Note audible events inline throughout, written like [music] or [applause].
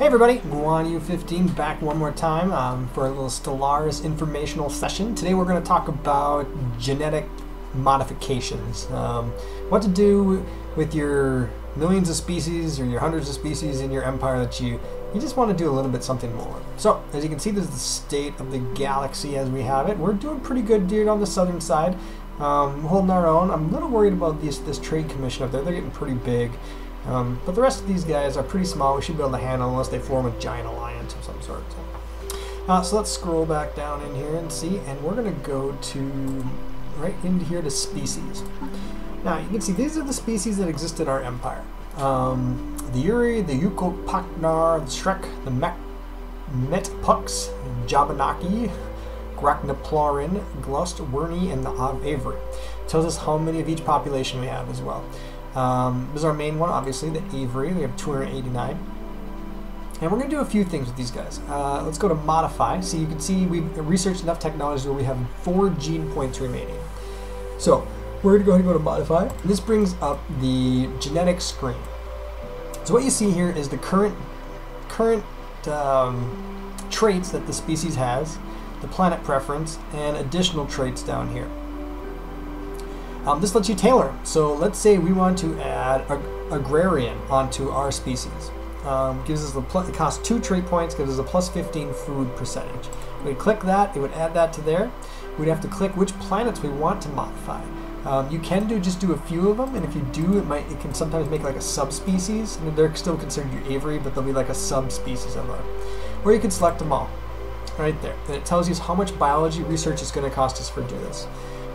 Hey everybody, GuanU15 back one more time um, for a little Stellaris informational session. Today we're going to talk about genetic modifications. Um, what to do with your millions of species or your hundreds of species in your empire that you, you just want to do a little bit something more. So, as you can see, this is the state of the galaxy as we have it. We're doing pretty good dude, on the southern side, um, holding our own. I'm a little worried about this, this trade commission up there. They're getting pretty big. Um, but the rest of these guys are pretty small. We should be able to handle unless they form a giant alliance of some sort. So, uh, so let's scroll back down in here and see. And we're going to go to right into here to species. Now you can see these are the species that exist in our empire. Um, the Uri, the Yukopaknar, the Shrek, the Mek Metpux, Jabanaki, Grachnaplorin, Glust, Werny, and the Av Avery. tells us how many of each population we have as well. Um, this is our main one, obviously, the Avery. We have 289. And we're going to do a few things with these guys. Uh, let's go to modify. So you can see we've researched enough technology where we have four gene points remaining. So we're going to go ahead and go to modify. This brings up the genetic screen. So what you see here is the current current um, traits that the species has, the planet preference, and additional traits down here. Um, this lets you tailor. So let's say we want to add ag agrarian onto our species. Um, gives us the plus, it costs two trait points, gives us a plus 15 food percentage. We click that, it would add that to there. We'd have to click which planets we want to modify. Um, you can do just do a few of them, and if you do, it might it can sometimes make like a subspecies. I mean, they're still considered your Avery, but they'll be like a subspecies of them. Or you can select them all, right there. And it tells you how much biology research is going to cost us for do this.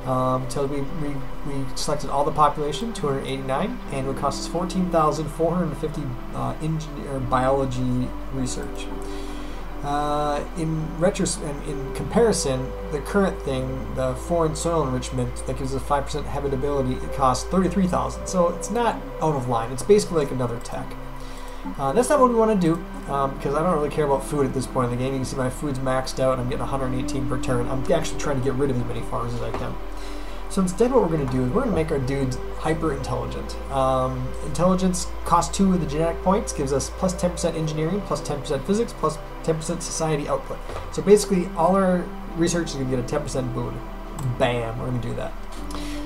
Um, until we, we, we selected all the population, 289, and it would cost us 14,450 uh, engineer biology research. Uh, in retros in, in comparison, the current thing, the foreign soil enrichment that gives us 5% habitability, it costs 33,000. So it's not out of line. It's basically like another tech. Uh, that's not what we want to do, um, because I don't really care about food at this point in the game. You can see my food's maxed out, and I'm getting 118 per turn. I'm actually trying to get rid of as many farms as I can. So instead what we're going to do is we're going to make our dudes hyper intelligent. Um, intelligence costs 2 of the genetic points, gives us plus 10% engineering, plus 10% physics, plus 10% society output. So basically all our research is going to get a 10% boon. Bam, we're going to do that.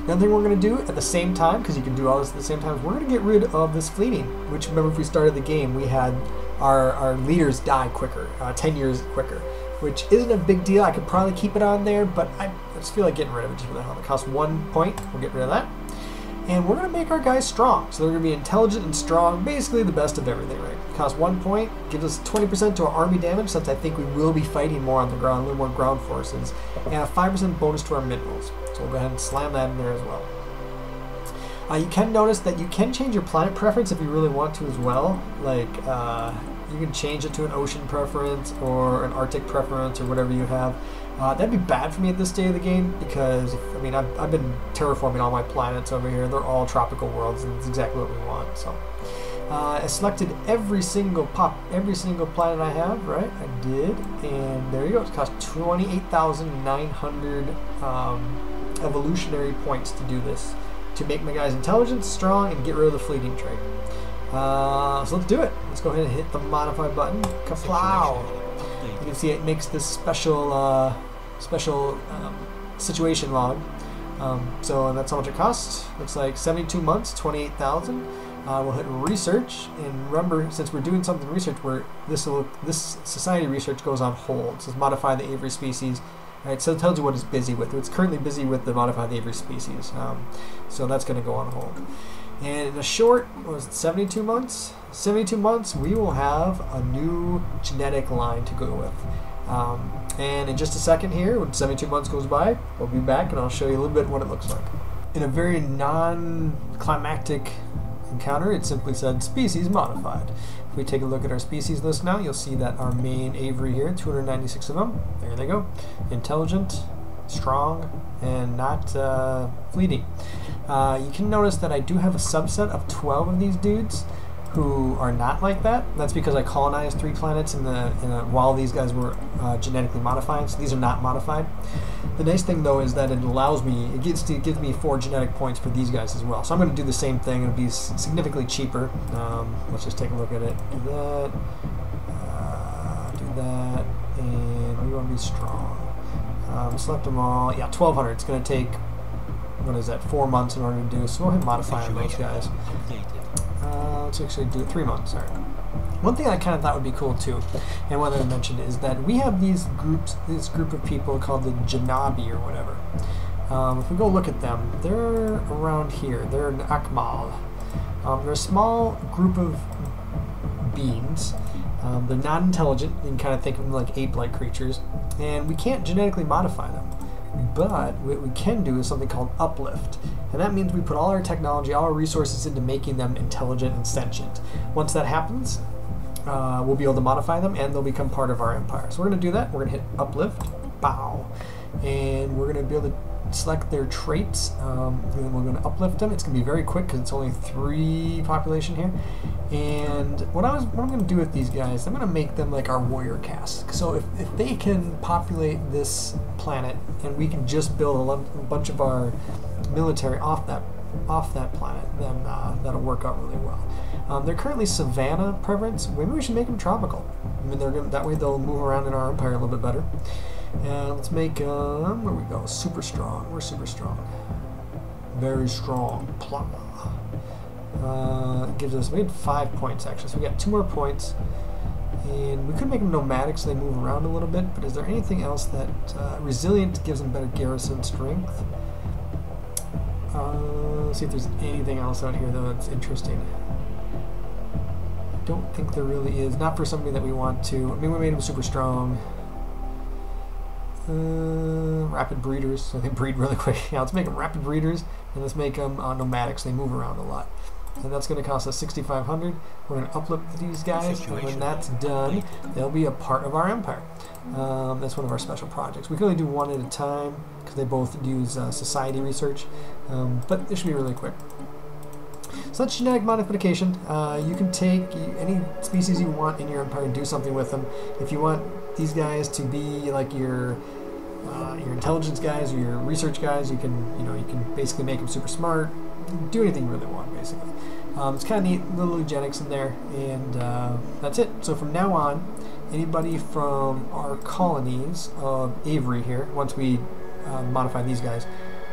Another thing we're going to do at the same time, because you can do all this at the same time, we're going to get rid of this fleeting, which remember if we started the game, we had our, our leaders die quicker, uh, 10 years quicker which isn't a big deal. I could probably keep it on there, but I just feel like getting rid of it just for the hell. of It costs one point. We'll get rid of that. And we're going to make our guys strong. So they're going to be intelligent and strong, basically the best of everything, right? Costs one point, gives us 20% to our army damage, since I think we will be fighting more on the ground, a little more ground forces, and a 5% bonus to our minerals. So we'll go ahead and slam that in there as well. Uh, you can notice that you can change your planet preference if you really want to as well. Like, uh, you can change it to an ocean preference or an Arctic preference or whatever you have. Uh, that'd be bad for me at this stage of the game because, if, I mean, I've, I've been terraforming all my planets over here. They're all tropical worlds, and it's exactly what we want. So, uh, I selected every single pop, every single planet I have, right? I did, and there you go. It cost 28,900 um, evolutionary points to do this, to make my guys intelligent, strong, and get rid of the fleeting trait. Uh, so let's do it. Let's go ahead and hit the modify button. Kaplow! You can see it makes this special uh, special um, situation log. Um, so that's how much it costs. Looks like 72 months, 28,000. Uh, we'll hit research, and remember, since we're doing something research, where this will, this society research goes on hold. It's modify the Avery species. Right, so it tells you what it's busy with. It's currently busy with the modify the Avery species. Um, so that's going to go on hold. And in a short, was it 72 months? 72 months, we will have a new genetic line to go with. Um, and in just a second here, when 72 months goes by, we'll be back and I'll show you a little bit what it looks like. In a very non-climactic encounter, it simply said species modified. If we take a look at our species list now, you'll see that our main Avery here, 296 of them, there they go, intelligent, strong, and not uh, fleeting. Uh, you can notice that I do have a subset of 12 of these dudes who are not like that. That's because I colonized three planets in the, in the while these guys were uh, genetically modified. So these are not modified. The nice thing though is that it allows me, it gives it gives me four genetic points for these guys as well. So I'm going to do the same thing. It'll be significantly cheaper. Um, let's just take a look at it. Do that. Uh, do that, and we want to be strong. Um, select them all. Yeah, 1,200. It's going to take what is that, four months in order to do. So ahead and modify on those guys. Uh, let's actually do three months. sorry. One thing I kind of thought would be cool too, and one that I mentioned is that we have these groups, this group of people called the Janabi or whatever. Um, if we go look at them, they're around here. They're an Akmal. Um, they're a small group of beings. Um, they're not intelligent. You can kind of think of them like ape-like creatures, and we can't genetically modify them. But what we can do is something called uplift. And that means we put all our technology, all our resources into making them intelligent and sentient. Once that happens, uh, we'll be able to modify them and they'll become part of our empire. So we're going to do that. We're going to hit uplift, bow, and we're going to be able to select their traits. Um, and we're going to uplift them. It's going to be very quick because it's only three population here. And what I was, what I'm going to do with these guys, I'm going to make them like our warrior caste. So if, if they can populate this planet and we can just build a, a bunch of our military off that off that planet, then uh, that'll work out really well. Um, they're currently savanna preference. Maybe we should make them tropical. I mean, they're gonna, that way they'll move around in our empire a little bit better. And let's make um, where we go. Super strong. We're super strong. Very strong. Plah. Uh, gives us we had five points actually, so we got two more points. And we could make them nomadic so they move around a little bit, but is there anything else that uh, resilient gives them better garrison strength? Uh, see if there's anything else out here though that's interesting. I don't think there really is. Not for somebody that we want to. I mean, we made them super strong. Uh, rapid breeders, so [laughs] they breed really quick. yeah, let's make them rapid breeders, and let's make them uh, nomadic, so they move around a lot. And that's going to cost us 6500 We're going to uplift these guys, and when that's done, they'll be a part of our empire. Um, that's one of our special projects. We can only do one at a time, because they both use uh, society research, um, but it should be really quick. So that's genetic modification. Uh, you can take any species you want in your empire and do something with them. If you want these guys to be like your uh, your intelligence guys or your research guys, you can you know you can basically make them super smart. Do anything you really want, basically. Um, it's kind of neat, little eugenics in there, and uh, that's it. So from now on, anybody from our colonies of Avery here, once we uh, modify these guys,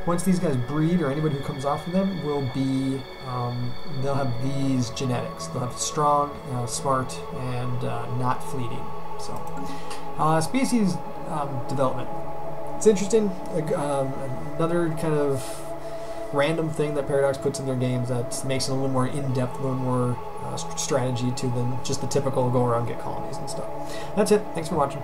once these guys breed, or anybody who comes off of them, will be, um, they'll have these genetics. They'll have strong, uh, smart, and uh, not fleeting. So, uh, species um, development. It's interesting. Um, another kind of random thing that Paradox puts in their games that makes it a little more in-depth, a little more uh, strategy to than just the typical go around get colonies and stuff. That's it. Thanks for watching.